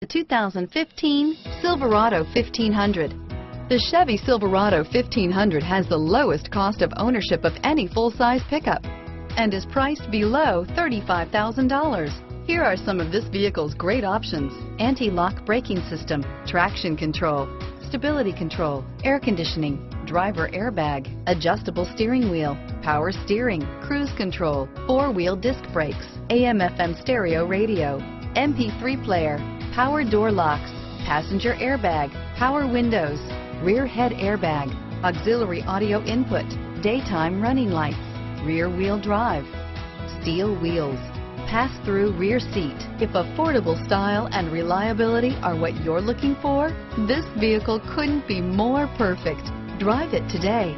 The 2015 Silverado 1500. The Chevy Silverado 1500 has the lowest cost of ownership of any full-size pickup and is priced below $35,000. Here are some of this vehicle's great options. Anti-lock braking system, traction control, stability control, air conditioning, driver airbag, adjustable steering wheel, power steering, cruise control, four-wheel disc brakes, AM FM stereo radio, MP3 player, power door locks, passenger airbag, power windows, rear head airbag, auxiliary audio input, daytime running lights, rear wheel drive, steel wheels, pass-through rear seat. If affordable style and reliability are what you're looking for, this vehicle couldn't be more perfect. Drive it today.